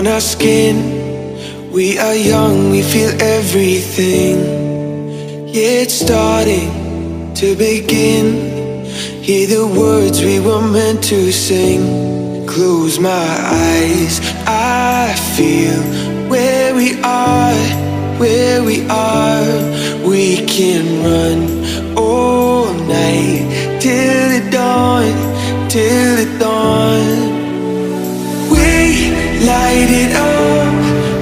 on our skin. We are young, we feel everything. Yeah, it's starting to begin. Hear the words we were meant to sing. Close my eyes, I feel where we are, where we are. We can run light it up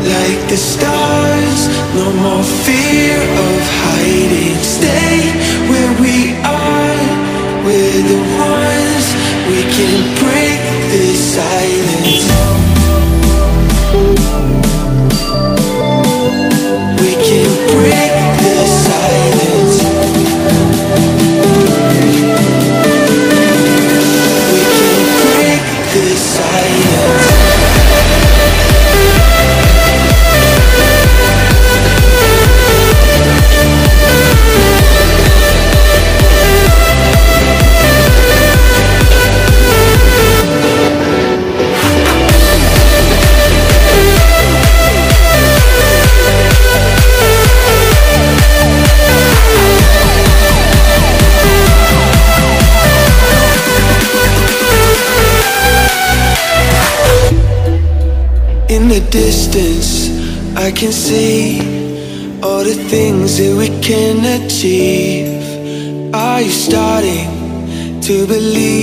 like the stars. No more fear of hiding. Stay where we are. We're the ones. We can break this silence. In the distance, I can see all the things that we can achieve. Are you starting to believe?